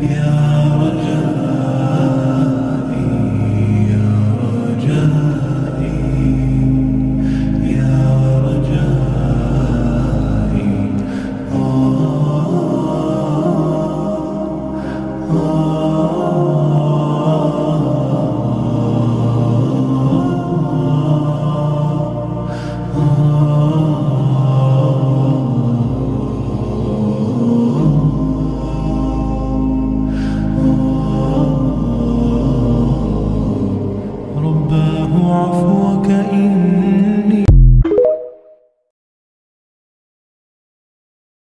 미.